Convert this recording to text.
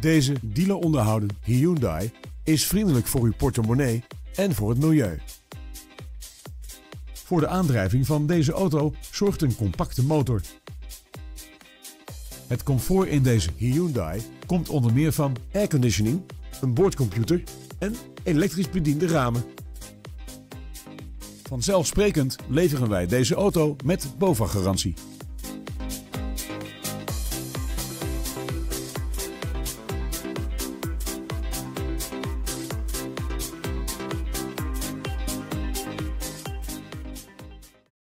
Deze dealer onderhouden Hyundai is vriendelijk voor uw portemonnee en voor het milieu. Voor de aandrijving van deze auto zorgt een compacte motor. Het comfort in deze Hyundai komt onder meer van airconditioning, een boordcomputer en elektrisch bediende ramen. Vanzelfsprekend leveren wij deze auto met BOVAG-garantie.